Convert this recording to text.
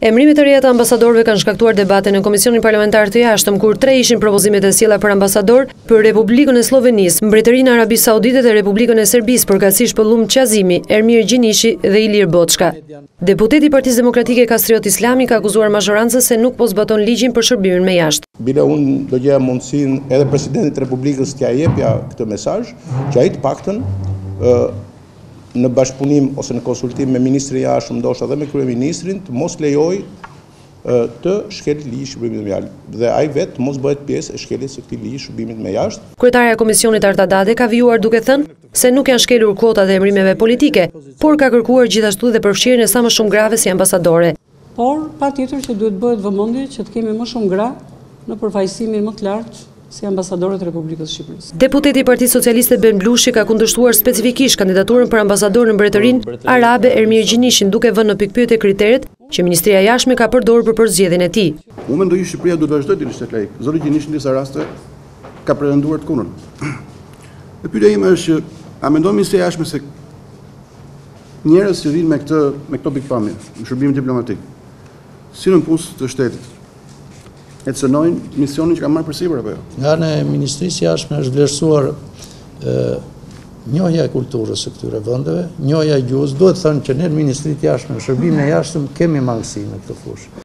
Emrimet e reja të ambasadorëve kanë shkaktuar debate në Komisionin Parlamentar të Jashtëm, kur tre ishin propozimet e sjella për ambasador për Republikën e Sllovenisë, Mbretërinë e Arabisë Saudite dhe Republikën e Serbisë, përkatësisht Pëllumb Qazimi, Ermir Gjinishi dhe Ilir Boçka. Deputeti i Partisë Demokratike Kastriot Islami ka akuzuar mazhorancën se nuk po zbaton ligjin për shërbimin e jashtëm. Bile unë do gjeja mundësin edhe presidentit të Republikës t'ia jepja këtë mesaj, që ai të paktën në bashkëpunim ose në konsultim me ministrin e Jashtëm, ndoshta dhe me kryeministrin, të mos lejojë të shkelet ligji i shërbimit me jashtë dhe ai vetë të mos bëhet pjesë e shkeljes së këtij ligji të shërbimit me jashtë. Kryetarja e Komisionit Arta Dade ka vijuar duke thënë se nuk janë shkelur kuotat e emrimeve politike, por ka kërkuar gjithashtu dhe përfshirjen e sa më shumë grave si ambasadore. Por, patjetër që duhet të bëhet vëmendje që të kemi më shumë gra në përfaqësimin më të lartë si ambasadore të Republikës së Shqipërisë. Deputeti i Partisë Socialiste Ben Blushi ka kundërshtuar specifikisht kandidaturën për ambasador në Mbretërinë Arabe Ermir Gjinishin duke vënë në pikëpyetje kriteret që Ministria e Jashtme ka përdorur për përzgjedhjen e tij. Unë mendoj që Shqipëria duhet të vazhdojë të jetë një shtet laik. Zoti Gjinishi në disa raste ka pretenduar të kundërtën. Dhe pyetja ime është që a mendon Ministria e Jashtme se Njerëz që vijnë me këtë me këto pikëpamje, në shërbimin diplomatik, si nëpunës të shtetit, e cënojnë misionin që ka marrë përsipër apo jo? Nga ana e Ministrisë së Jashtme është vlerësuar njohja e kulturës së këtyre vendeve, njohja e gjuhës, duhet thënë që në Ministrinë e Jashtme, shërbimin e jashtëm, kemi mangësi në këtë fushë.